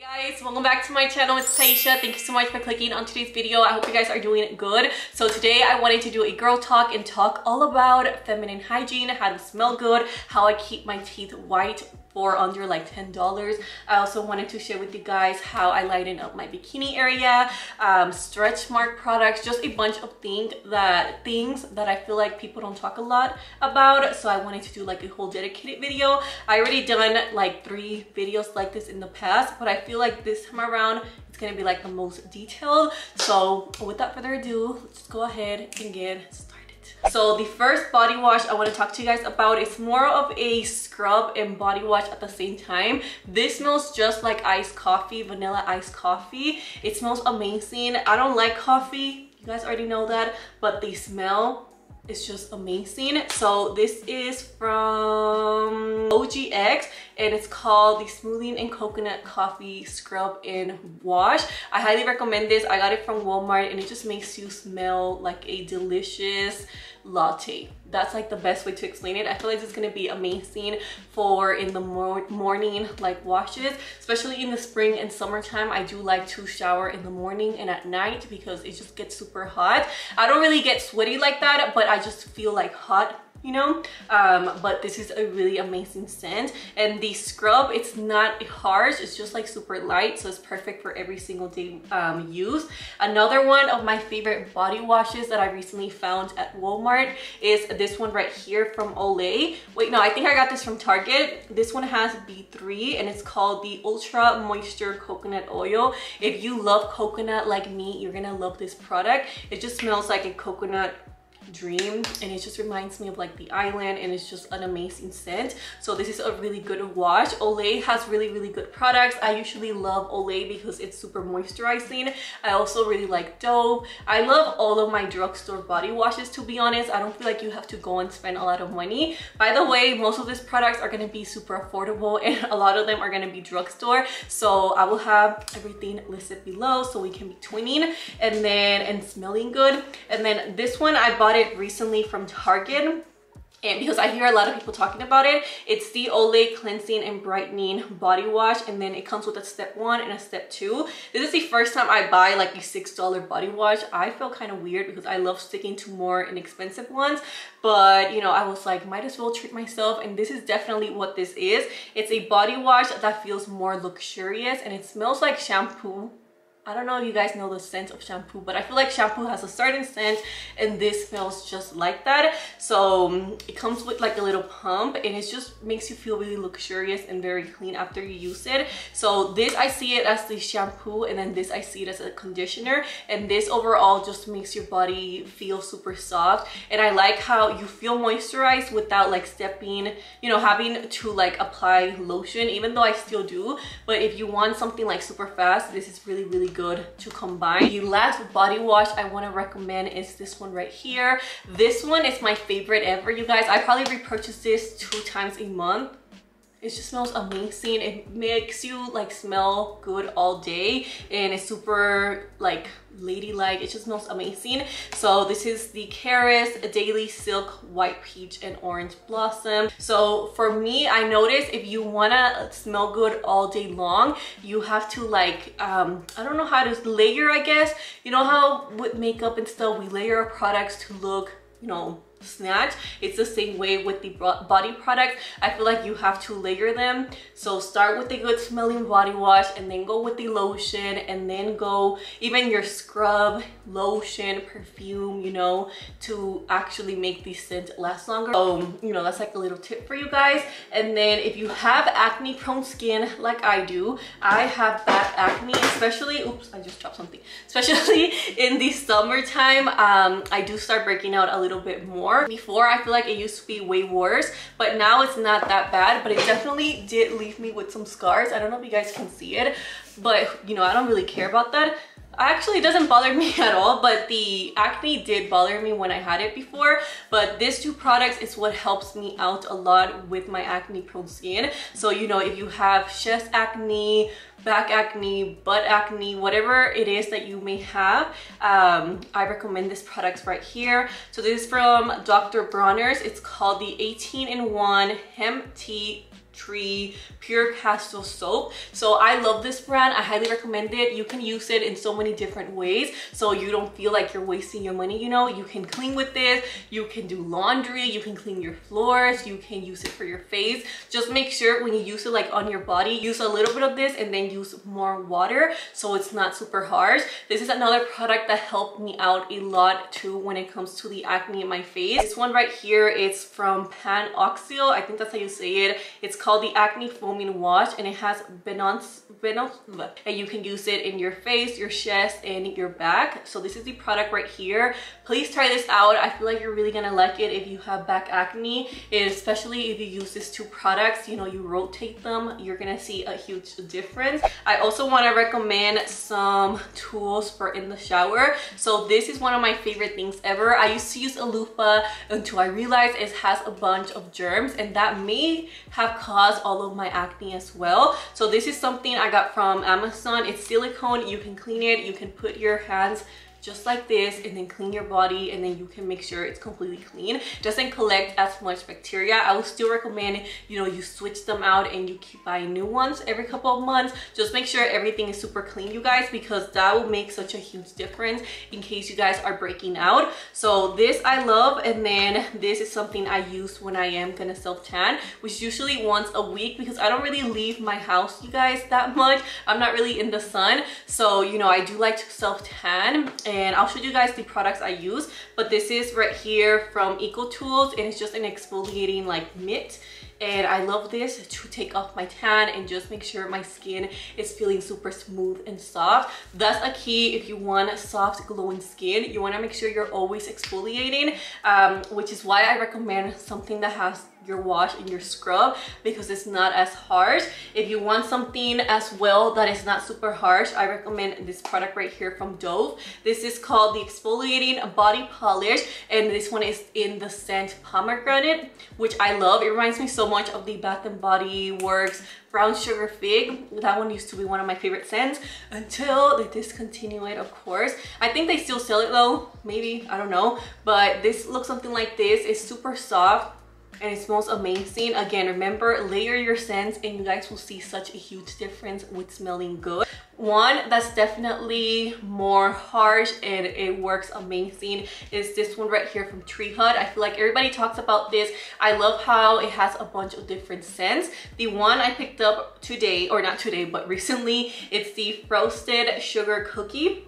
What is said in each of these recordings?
Guys, welcome back to my channel. It's Taisha. Thank you so much for clicking on today's video. I hope you guys are doing good. So today I wanted to do a girl talk and talk all about feminine hygiene, how to smell good, how I keep my teeth white for under like $10. I also wanted to share with you guys how I lighten up my bikini area, um, stretch mark products, just a bunch of things that things that I feel like people don't talk a lot about. So I wanted to do like a whole dedicated video. I already done like three videos like this in the past, but I feel like this time around it's gonna be like the most detailed. So without further ado, let's go ahead and get started. So the first body wash I want to talk to you guys about is more of a scrub and body wash at the same time. This smells just like iced coffee, vanilla iced coffee. It smells amazing. I don't like coffee, you guys already know that, but the smell is just amazing. So this is from OGX and it's called the Smoothing and Coconut Coffee Scrub and Wash. I highly recommend this. I got it from Walmart and it just makes you smell like a delicious latte that's like the best way to explain it i feel like it's gonna be amazing for in the mor morning like washes especially in the spring and summertime i do like to shower in the morning and at night because it just gets super hot i don't really get sweaty like that but i just feel like hot you know? Um, but this is a really amazing scent. And the scrub it's not harsh it's just like super light so it's perfect for every single day um, use. Another one of my favorite body washes that I recently found at Walmart is this one right here from Olay. Wait no I think I got this from Target. This one has B3 and it's called the Ultra Moisture Coconut Oil. If you love coconut like me you're gonna love this product. It just smells like a coconut dream and it just reminds me of like the island and it's just an amazing scent. So this is a really good wash. Olay has really really good products. I usually love olay because it's super moisturizing. I also really like dove. I love all of my drugstore body washes to be honest. I don't feel like you have to go and spend a lot of money. By the way most of these products are going to be super affordable and a lot of them are going to be drugstore. So i will have everything listed below so we can be twinning and then and smelling good. And then this one i bought it it recently from Target and because I hear a lot of people talking about it, it's the Olay Cleansing and Brightening Body Wash and then it comes with a step one and a step two. This is the first time I buy like a $6 body wash. I feel kind of weird because I love sticking to more inexpensive ones but you know I was like might as well treat myself and this is definitely what this is. It's a body wash that feels more luxurious and it smells like shampoo I don't know if you guys know the scent of shampoo, but I feel like shampoo has a certain scent and this smells just like that. So um, it comes with like a little pump and it just makes you feel really luxurious and very clean after you use it. So this I see it as the shampoo and then this I see it as a conditioner and this overall just makes your body feel super soft. And I like how you feel moisturized without like stepping, you know, having to like apply lotion, even though I still do. But if you want something like super fast, this is really, really good to combine. The last body wash I want to recommend is this one right here. This one is my favorite ever, you guys. I probably repurchase this two times a month it just smells amazing. It makes you like smell good all day and it's super like ladylike. It just smells amazing. So this is the Caress Daily Silk White Peach and Orange Blossom. So for me I noticed if you want to smell good all day long you have to like um I don't know how to layer I guess. You know how with makeup and stuff we layer our products to look you know snatch. It's the same way with the body products i feel like you have to layer them. So start with the good smelling body wash and then go with the lotion and then go even your scrub lotion perfume you know to actually make the scent last longer. So you know that's like a little tip for you guys. And then if you have acne prone skin like i do i have bad acne especially oops i just dropped something. Especially in the summertime um i do start breaking out a little bit more more. Before, I feel like it used to be way worse, but now it's not that bad, but it definitely did leave me with some scars. I don't know if you guys can see it, but you know, I don't really care about that. Actually, it doesn't bother me at all, but the acne did bother me when I had it before. But these two products is what helps me out a lot with my acne prone skin. So, you know, if you have chest acne, back acne, butt acne, whatever it is that you may have, um, I recommend this products right here. So this is from Dr. Bronner's. It's called the 18 in 1 Hemp Tea tree pure castor soap. So i love this brand. I highly recommend it. You can use it in so many different ways. So you don't feel like you're wasting your money you know? You can clean with this. You can do laundry. You can clean your floors. You can use it for your face. Just make sure when you use it like on your body use a little bit of this and then use more water so it's not super harsh. This is another product that helped me out a lot too when it comes to the acne in my face. This one right here is from PanOxyl i think that's how you say it. It's called the Acne Foaming Wash and it has Benons, Benos, and you can use it in your face, your chest, and your back. So this is the product right here. Please try this out. I feel like you're really gonna like it if you have back acne, and especially if you use these two products, you know, you rotate them, you're gonna see a huge difference. I also wanna recommend some tools for in the shower. So this is one of my favorite things ever. I used to use a loofah until I realized it has a bunch of germs and that may have caused all of my acne as well. So this is something I got from Amazon. It's silicone. You can clean it. You can put your hands just like this and then clean your body and then you can make sure it's completely clean. Doesn't collect as much bacteria. I would still recommend you know you switch them out and you keep buying new ones every couple of months. Just make sure everything is super clean you guys because that will make such a huge difference in case you guys are breaking out. So this i love and then this is something i use when i am gonna self tan which usually once a week because i don't really leave my house you guys that much. I'm not really in the sun. So you know i do like to self tan and I'll show you guys the products I use but this is right here from EcoTools and it's just an exfoliating like mitt and I love this to take off my tan and just make sure my skin is feeling super smooth and soft. That's a key if you want soft glowing skin. You want to make sure you're always exfoliating um, which is why I recommend something that has your wash and your scrub because it's not as harsh. If you want something as well that is not super harsh, I recommend this product right here from Dove. This is called the Exfoliating Body Polish and this one is in the scent Pomegranate, which I love. It reminds me so much of the Bath & Body Works Brown Sugar Fig. That one used to be one of my favorite scents until they discontinue it, of course. I think they still sell it though, maybe, I don't know. But this looks something like this. It's super soft and it smells amazing. Again remember layer your scents and you guys will see such a huge difference with smelling good. One that's definitely more harsh and it works amazing is this one right here from tree hut. I feel like everybody talks about this. I love how it has a bunch of different scents. The one i picked up today or not today but recently it's the frosted sugar cookie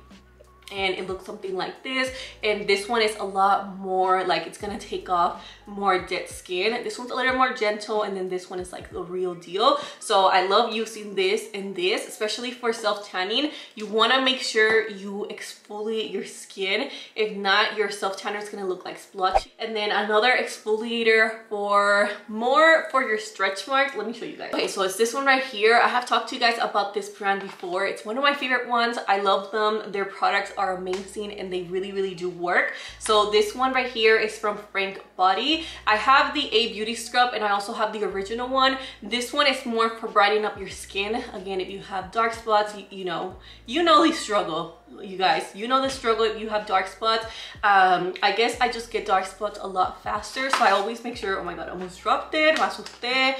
and it looks something like this. And this one is a lot more like it's gonna take off more dead skin. This one's a little more gentle and then this one is like the real deal. So i love using this and this especially for self tanning you want to make sure you exfoliate your skin. If not your self tanner is gonna look like splotch and then another exfoliator for more for your stretch marks let me show you guys. Okay so it's this one right here. I have talked to you guys about this brand before. It's one of my favorite ones. I love them. Their products are amazing and they really really do work. So this one right here is from frank body i have the a beauty scrub and i also have the original one. This one is more for brightening up your skin. Again if you have dark spots you, you know you know the struggle you guys you know the struggle if you have dark spots. Um i guess i just get dark spots a lot faster so i always make sure oh my god almost dropped it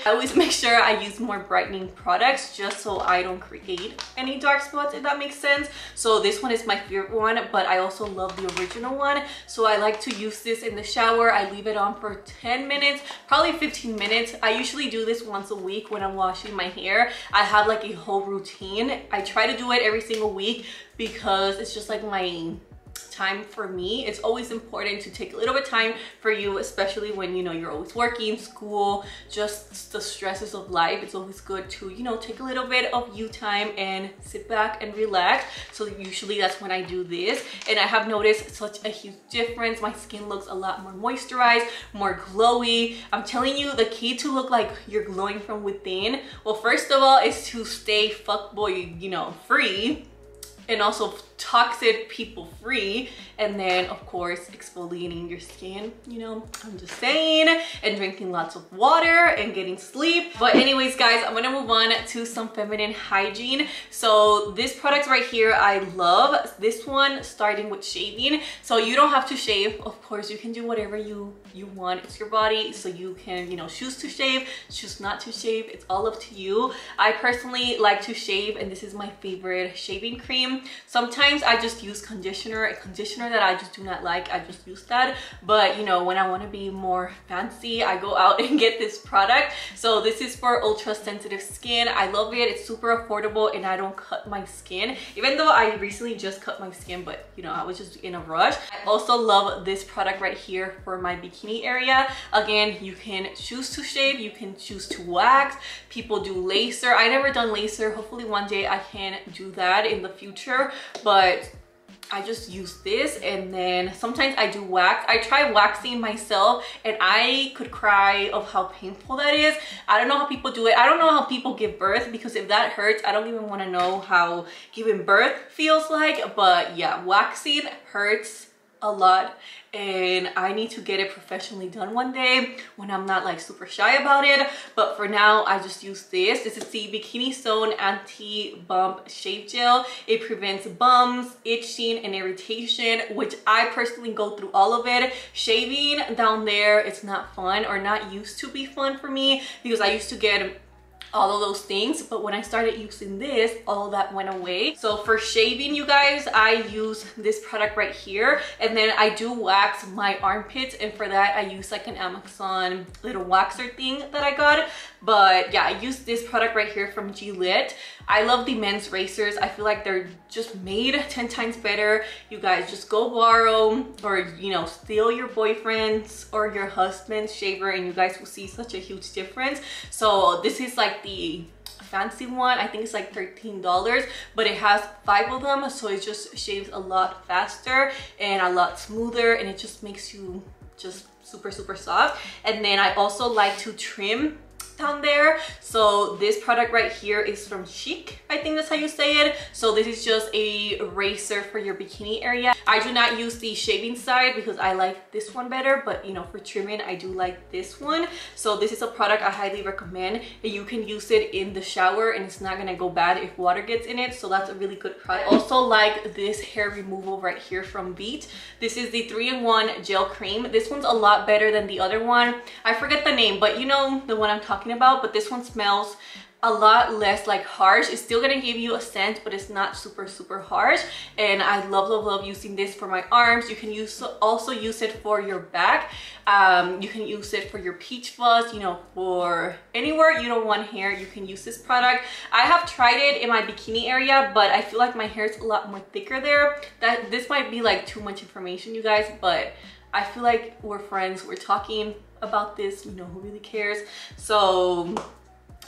i always make sure i use more brightening products just so i don't create any dark spots if that makes sense. So this one is my favorite one but i also love the original one. So i like to use this in the shower. I leave it on for 10 minutes probably 15 minutes. I usually do this once a week when i'm washing my hair. I have like a whole routine. I try to do it every single week because it's just like my time for me. It's always important to take a little bit of time for you especially when you know you're always working school just the stresses of life. It's always good to you know take a little bit of you time and sit back and relax. So usually that's when I do this. And I have noticed such a huge difference. My skin looks a lot more moisturized more glowy. I'm telling you the key to look like you're glowing from within well first of all is to stay fuck boy you know free and also toxic people free. And then of course exfoliating your skin you know i'm just saying and drinking lots of water and getting sleep. But anyways guys i'm gonna move on to some feminine hygiene. So this product right here i love. This one starting with shaving. So you don't have to shave. Of course you can do whatever you you want. It's your body so you can you know choose to shave choose not to shave. It's all up to you. I personally like to shave and this is my favorite shaving cream. Sometimes i just use conditioner a conditioner that I just do not like. I just use that. But you know, when I want to be more fancy, I go out and get this product. So this is for ultra sensitive skin. I love it. It's super affordable and I don't cut my skin. Even though I recently just cut my skin, but you know, I was just in a rush. I also love this product right here for my bikini area. Again, you can choose to shave, you can choose to wax. People do laser. I never done laser. Hopefully one day I can do that in the future. But I just use this and then sometimes I do wax. I try waxing myself and I could cry of how painful that is. I don't know how people do it. I don't know how people give birth because if that hurts, I don't even want to know how giving birth feels like. But yeah, waxing hurts a lot and I need to get it professionally done one day when I'm not like super shy about it. But for now, I just use this. This is the Bikini Zone Anti-Bump Shave Gel. It prevents bumps, itching, and irritation, which I personally go through all of it. Shaving down there, it's not fun or not used to be fun for me because I used to get all of those things but when i started using this all that went away. So for shaving you guys i use this product right here and then i do wax my armpits and for that i use like an amazon little waxer thing that i got but yeah i use this product right here from gillette i love the men's razors i feel like they're just made 10 times better. You guys just go borrow or you know steal your boyfriend's or your husband's shaver and you guys will see such a huge difference. So this is like the fancy one. I think it's like 13 dollars but it has five of them so it just shaves a lot faster and a lot smoother and it just makes you just super super soft. And then i also like to trim there. So this product right here is from Schick, I think that's how you say it. So this is just a razor for your bikini area. I do not use the shaving side because I like this one better but you know for trimming I do like this one. So this is a product I highly recommend. You can use it in the shower and it's not gonna go bad if water gets in it. So that's a really good product. I also like this hair removal right here from Veet. This is the 3-in-1 gel cream. This one's a lot better than the other one. I forget the name but you know the one I'm talking talking about, but this one smells a lot less like harsh. It's still gonna give you a scent but it's not super super harsh. And i love love love using this for my arms. You can use also use it for your back. Um, you can use it for your peach fuzz you know for anywhere you don't want hair you can use this product. I have tried it in my bikini area but i feel like my hair is a lot more thicker there. That this might be like too much information you guys but i feel like we're friends we're talking about this, you know, who really cares? So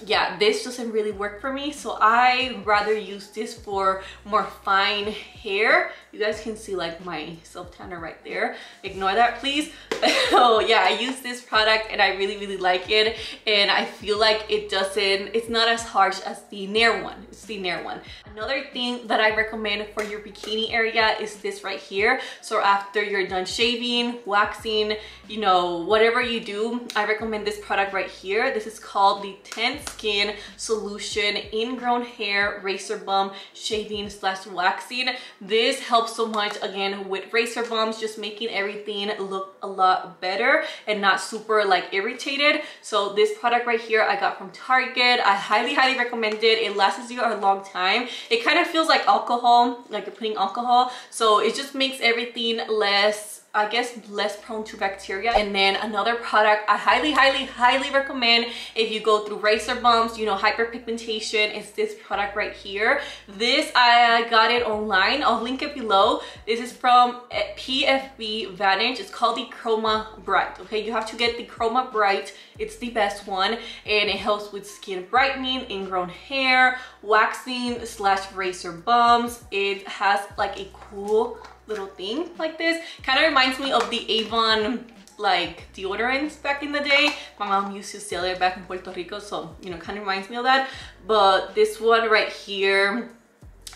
yeah this doesn't really work for me so i rather use this for more fine hair. You guys can see like my self tanner right there. Ignore that please. Oh yeah i use this product and i really really like it and i feel like it doesn't it's not as harsh as the nair one. It's the nair one. Another thing that i recommend for your bikini area is this right here. So after you're done shaving waxing you know whatever you do i recommend this product right here. This is called the Tend Skin Solution Ingrown Hair Razor Balm Shaving Slash Waxing. This helps so much, again, with razor balms, just making everything look a lot better and not super like irritated. So this product right here I got from Target. I highly, highly recommend it. It lasts you a long time. It kind of feels like alcohol, like you're putting alcohol. So it just makes everything less I guess less prone to bacteria. And then another product I highly, highly, highly recommend if you go through razor bumps, you know, hyperpigmentation, is this product right here. This, I got it online. I'll link it below. This is from eh, PFB Vanish. It's called the Chroma Bright, okay? You have to get the Chroma Bright. It's the best one and it helps with skin brightening, ingrown hair, waxing slash razor bumps. It has like a cool little thing like this. Kind of reminds me of the Avon like deodorants back in the day. My mom used to sell it back in Puerto Rico, so you know, kind of reminds me of that. But this one right here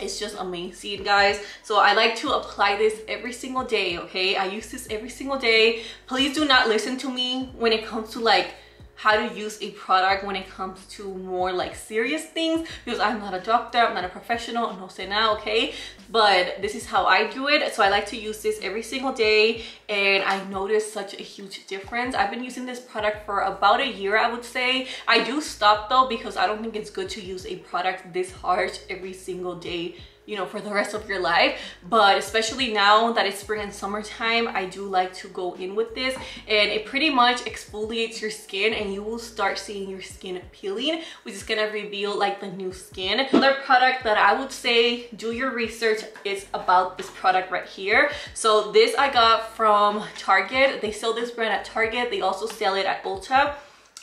it's just amazing guys so i like to apply this every single day okay i use this every single day please do not listen to me when it comes to like how to use a product when it comes to more like serious things because I'm not a doctor, I'm not a professional, no say now, okay? But this is how I do it. So I like to use this every single day and I noticed such a huge difference. I've been using this product for about a year, I would say. I do stop though because I don't think it's good to use a product this harsh every single day you know for the rest of your life. But especially now that it's spring and summertime i do like to go in with this. And it pretty much exfoliates your skin and you will start seeing your skin peeling which is gonna reveal like the new skin. Another product that i would say do your research is about this product right here. So this i got from target. They sell this brand at target. They also sell it at ulta.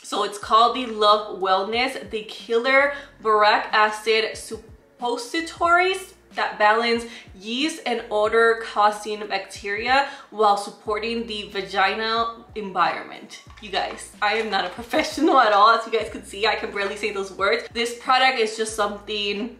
So it's called the Love Wellness, the Killer Boric Acid Suppositories that balance yeast and odor causing bacteria while supporting the vaginal environment. You guys, I am not a professional at all. As you guys can see, I can barely say those words. This product is just something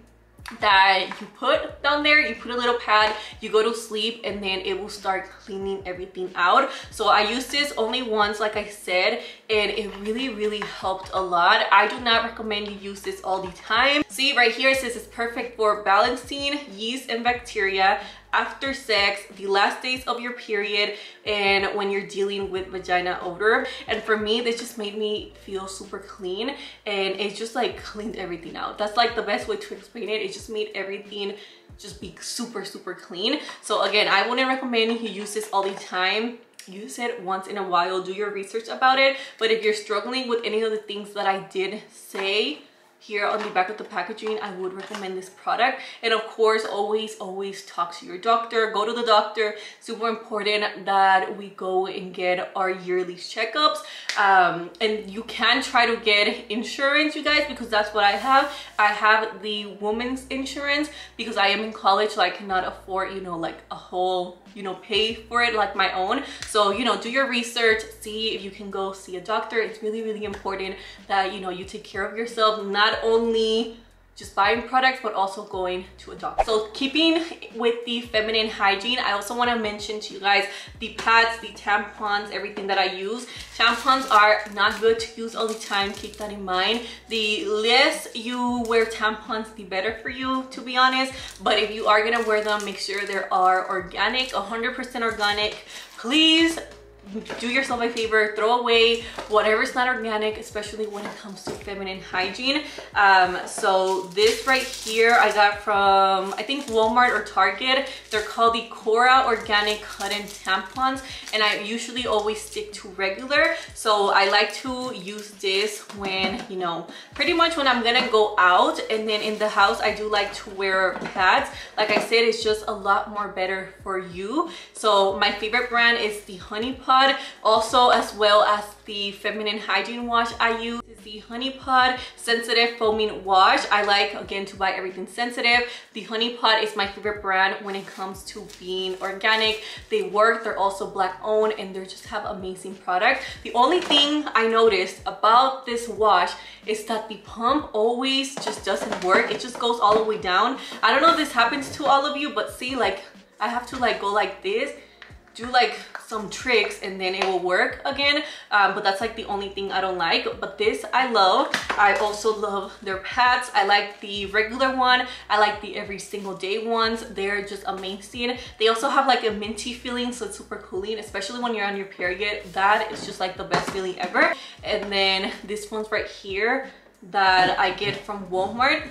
that you put down there you put a little pad you go to sleep and then it will start cleaning everything out so i use this only once like i said and it really really helped a lot i do not recommend you use this all the time see right here it says it's perfect for balancing yeast and bacteria after sex, the last days of your period, and when you're dealing with vagina odor. And for me, this just made me feel super clean and it just like cleaned everything out. That's like the best way to explain it. It just made everything just be super, super clean. So again, I wouldn't recommend you use this all the time use it once in a while do your research about it. But if you're struggling with any of the things that i did say here on the back of the packaging i would recommend this product. And of course always always talk to your doctor. Go to the doctor. Super important that we go and get our yearly checkups. Um, and you can try to get insurance you guys because that's what i have. I have the woman's insurance because i am in college so i cannot afford you know like a whole you know pay for it like my own. So you know do your research see if you can go see a doctor. It's really really important that you know you take care of yourself not only just buying products but also going to a doctor. So keeping with the feminine hygiene i also want to mention to you guys the pads the tampons everything that i use. Tampons are not good to use all the time keep that in mind. The less you wear tampons the better for you to be honest. But if you are gonna wear them make sure they are organic 100 percent organic. Please do yourself a favor throw away whatever's not organic especially when it comes to feminine hygiene. Um, so this right here i got from i think walmart or target. They're called the cora organic cotton tampons and i usually always stick to regular. So i like to use this when you know pretty much when i'm gonna go out and then in the house i do like to wear pads. Like i said it's just a lot more better for you. So my favorite brand is the honey pot pod also as well as the feminine hygiene wash. I use is the honey pot sensitive foaming wash. I like again to buy everything sensitive. The honey pot is my favorite brand when it comes to being organic. They work they're also black owned and they just have amazing product. The only thing i noticed about this wash is that the pump always just doesn't work. It just goes all the way down. I don't know if this happens to all of you but see like i have to like go like this do like some tricks and then it will work again. Um, but that's like the only thing I don't like. But this I love. I also love their pads. I like the regular one. I like the every single day ones. They're just amazing. They also have like a minty feeling so it's super cooling especially when you're on your period. That is just like the best feeling ever. And then this one's right here that I get from Walmart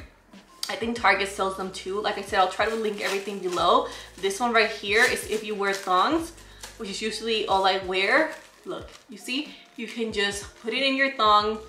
I think Target sells them too. Like I said, I'll try to link everything below. This one right here is if you wear thongs, which is usually all I wear. Look, you see? You can just put it in your thong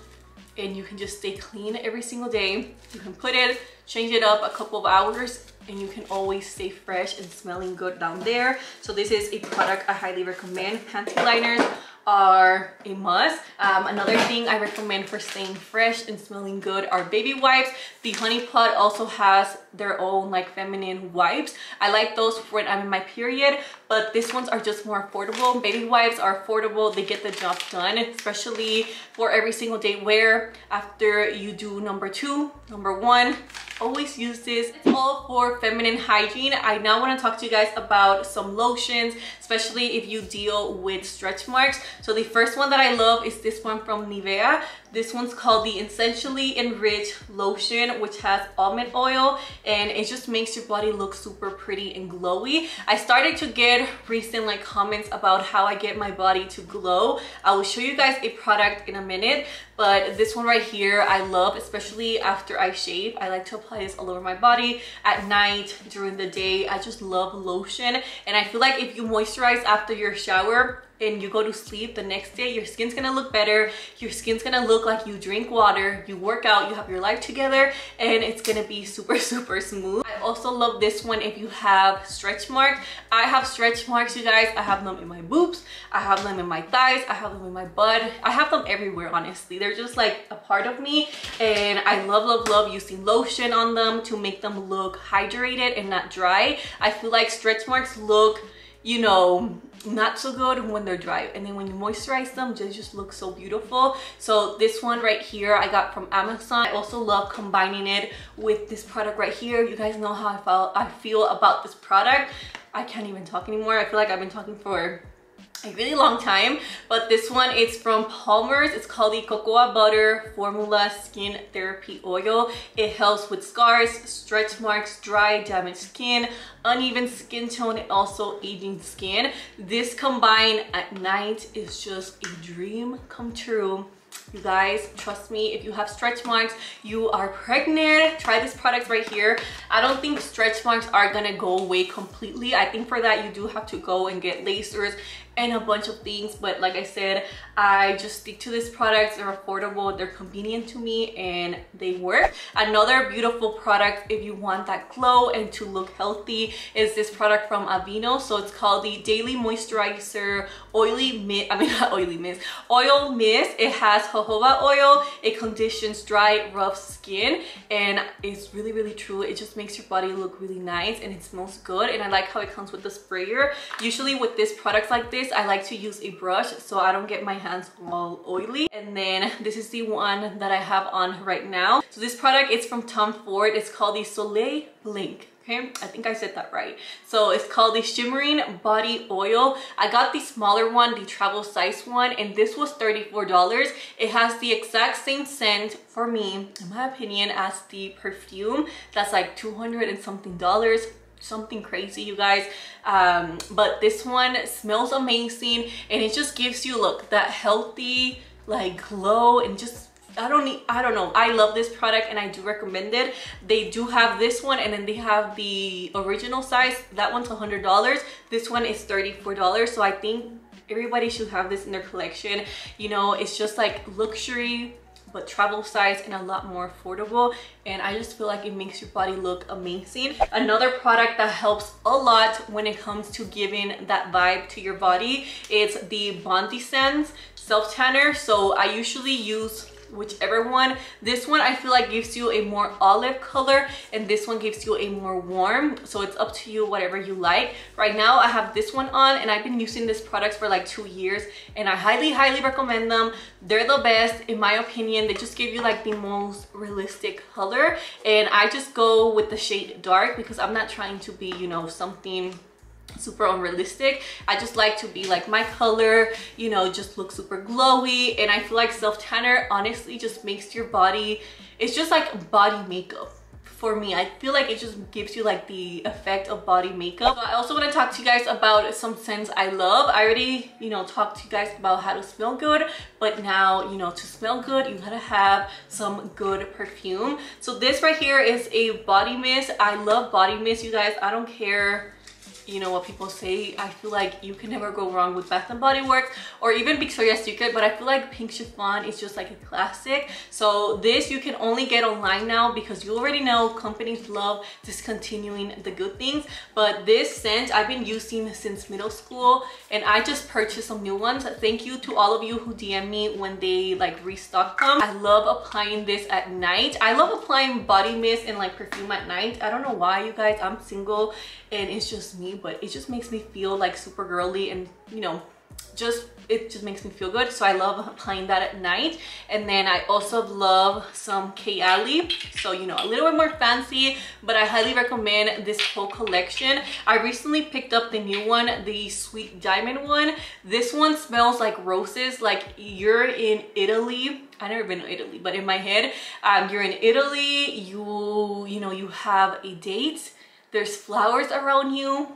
and you can just stay clean every single day. You can put it, change it up a couple of hours and you can always stay fresh and smelling good down there. So this is a product I highly recommend. Panty liners are a must. Um, another thing I recommend for staying fresh and smelling good are baby wipes. The Honey Pot also has their own like feminine wipes. I like those when I'm in my period, but these ones are just more affordable. Baby wipes are affordable. They get the job done, especially for every single day wear after you do number two, number one, always use this. It's all for feminine hygiene. I now want to talk to you guys about some lotions, especially if you deal with stretch marks. So the first one that I love is this one from Nivea. This one's called the Essentially Enriched Lotion, which has almond oil and it just makes your body look super pretty and glowy. I started to get recent like comments about how I get my body to glow. I will show you guys a product in a minute, but this one right here I love, especially after I shave. I like to apply this all over my body at night, during the day. I just love lotion and I feel like if you moisturize after your shower, and you go to sleep the next day your skin's gonna look better your skin's gonna look like you drink water you work out you have your life together and it's gonna be super super smooth. I also love this one if you have stretch marks. I have stretch marks you guys. I have them in my boobs. I have them in my thighs. I have them in my butt. I have them everywhere honestly. They're just like a part of me and i love love love using lotion on them to make them look hydrated and not dry. I feel like stretch marks look you know not so good when they're dry. And then when you moisturize them they just look so beautiful. So this one right here i got from amazon. I also love combining it with this product right here. You guys know how i felt i feel about this product. I can't even talk anymore. I feel like i've been talking for a really long time but this one is from Palmer's. It's called the cocoa butter formula skin therapy oil. It helps with scars stretch marks dry damaged skin uneven skin tone and also aging skin. This combined at night is just a dream come true. You guys trust me if you have stretch marks you are pregnant. Try this product right here. I don't think stretch marks are gonna go away completely. I think for that you do have to go and get lasers and a bunch of things but like i said i just stick to these products. They're affordable they're convenient to me and they work. Another beautiful product if you want that glow and to look healthy is this product from aveeno. So it's called the daily moisturizer oily mist i mean not oily mist oil mist. It has jojoba oil. It conditions dry rough skin and it's really really true. It just makes your body look really nice and it smells good and i like how it comes with the sprayer. Usually with this products like this I like to use a brush so I don't get my hands all oily. And then this is the one that I have on right now. So this product is from Tom Ford. It's called the Soleil Blanc okay i think i said that right so it's called the shimmering body oil i got the smaller one the travel size one and this was 34 dollars it has the exact same scent for me in my opinion as the perfume that's like 200 and something dollars something crazy you guys um but this one smells amazing and it just gives you look that healthy like glow and just I don't need, I don't know. I love this product and I do recommend it. They do have this one and then they have the original size. That one's $100. This one is $34. So I think everybody should have this in their collection. You know, it's just like luxury but travel size and a lot more affordable and I just feel like it makes your body look amazing. Another product that helps a lot when it comes to giving that vibe to your body is the Bondi Sands self tanner. So I usually use whichever one. This one i feel like gives you a more olive color and this one gives you a more warm. So it's up to you whatever you like. Right now i have this one on and i've been using this product for like two years and i highly highly recommend them. They're the best in my opinion. They just give you like the most realistic color and i just go with the shade dark because i'm not trying to be you know something super unrealistic. I just like to be like my color you know just look super glowy and i feel like self tanner honestly just makes your body it's just like body makeup for me. I feel like it just gives you like the effect of body makeup. So i also want to talk to you guys about some scents i love. I already you know talked to you guys about how to smell good but now you know to smell good you gotta have some good perfume. So this right here is a body mist. I love body mist you guys. I don't care you know what people say i feel like you can never go wrong with bath and body works or even victoria's secret but i feel like pink chiffon is just like a classic. So this you can only get online now because you already know companies love discontinuing the good things. But this scent i've been using since middle school and i just purchased some new ones. Thank you to all of you who dm me when they like restock them. I love applying this at night. I love applying body mist and like perfume at night. I don't know why you guys. I'm single and it's just me but it just makes me feel like super girly and you know just it just makes me feel good. So i love applying that at night. And then i also love some Kayali so you know a little bit more fancy but i highly recommend this whole collection. I recently picked up the new one the sweet diamond one. This one smells like roses. Like you're in italy. I never been to Italy, but in my head, um, you're in Italy, you, you know, you have a date, there's flowers around you,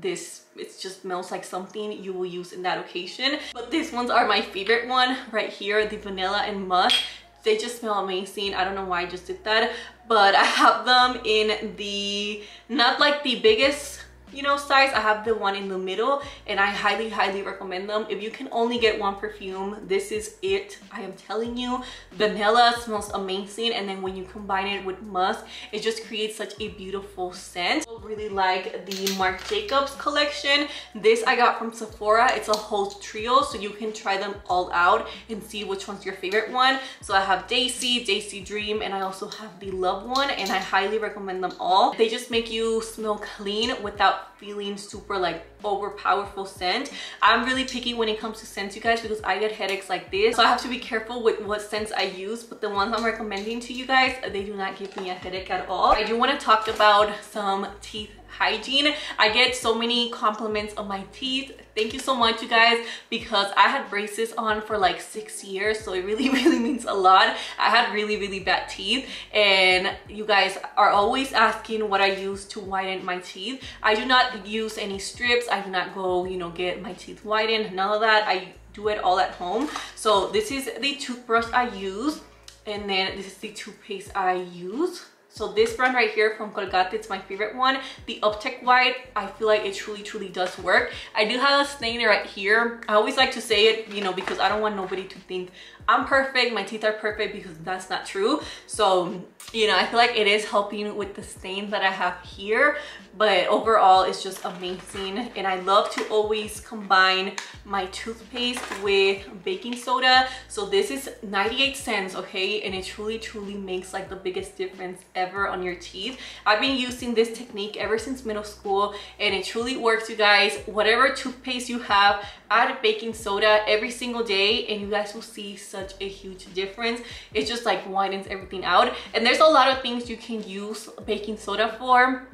this it just smells like something you will use in that occasion. But these ones are my favorite one right here the vanilla and musk. They just smell amazing. I don't know why i just did that but i have them in the not like the biggest you know size i have the one in the middle and i highly highly recommend them. If you can only get one perfume this is it. I am telling you vanilla smells amazing and then when you combine it with musk it just creates such a beautiful scent. I really like the marc jacobs collection. This i got from sephora. It's a whole trio so you can try them all out and see which one's your favorite one. So i have daisy daisy dream and i also have the love one and i highly recommend them all. They just make you smell clean without feeling super like over powerful scent. I'm really picky when it comes to scents you guys because i get headaches like this. So i have to be careful with what scents i use but the ones i'm recommending to you guys they do not give me a headache at all. I do want to talk about some teeth hygiene. I get so many compliments on my teeth. Thank you so much you guys because i had braces on for like six years so it really really means a lot. I had really really bad teeth and you guys are always asking what i use to whiten my teeth. I do not use any strips. I do not go you know get my teeth whitened none of that. I do it all at home. So this is the toothbrush i use and then this is the toothpaste i use so this brand right here from Colgate, it's my favorite one. The Optic White, I feel like it truly, truly does work. I do have a stain right here. I always like to say it, you know, because I don't want nobody to think I'm perfect, my teeth are perfect because that's not true. So, you know, I feel like it is helping with the stains that I have here, but overall it's just amazing. And I love to always combine my toothpaste with baking soda. So this is 98 cents, okay? And it truly, truly makes like the biggest difference ever on your teeth. I've been using this technique ever since middle school and it truly works, you guys. Whatever toothpaste you have, add baking soda every single day and you guys will see such a huge difference. It just like widens everything out. And there's a lot of things you can use baking soda for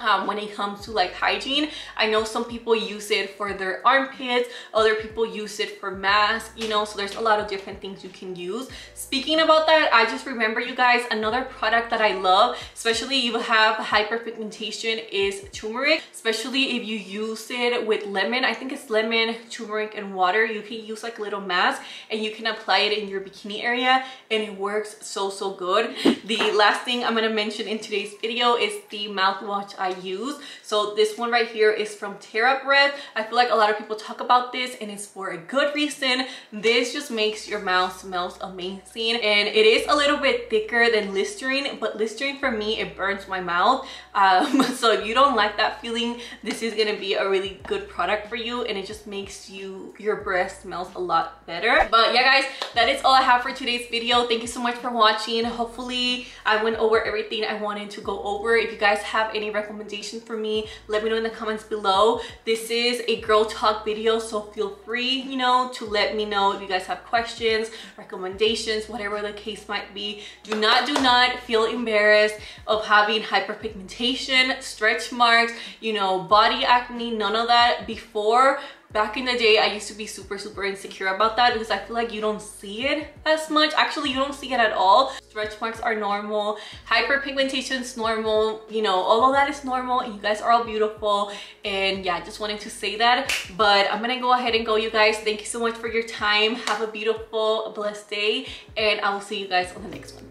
um, when it comes to like hygiene. I know some people use it for their armpits, other people use it for masks, you know, so there's a lot of different things you can use. Speaking about that, I just remember you guys, another product that I love, especially if you have hyperpigmentation is turmeric, especially if you use it with lemon. I think it's lemon, turmeric, and water. You can use like a little mask and you can apply it in your bikini area and it works so, so good. The last thing I'm gonna mention in today's video is the mouthwash I use. So this one right here is from TheraBreath. I feel like a lot of people talk about this and it's for a good reason. This just makes your mouth smells amazing and it is a little bit thicker than Listerine, but Listerine for me, it burns my mouth. Um, so if you don't like that feeling, this is gonna be a really good product for you and it just makes you, your breath smells a lot better. But yeah guys, that is all I have for today's video. Thank you so much for watching. Hopefully I went over everything I wanted to go over. If you guys have any recommendations recommendation for me let me know in the comments below. This is a girl talk video so feel free you know to let me know if you guys have questions recommendations whatever the case might be. Do not do not feel embarrassed of having hyperpigmentation stretch marks you know body acne none of that before back in the day i used to be super super insecure about that because i feel like you don't see it as much. Actually you don't see it at all. Stretch marks are normal. Hyperpigmentation is normal. You know all of that is normal. You guys are all beautiful. And yeah i just wanted to say that. But i'm gonna go ahead and go you guys. Thank you so much for your time. Have a beautiful blessed day. And i will see you guys on the next one.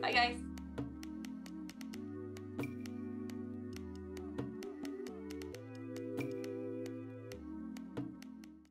Bye guys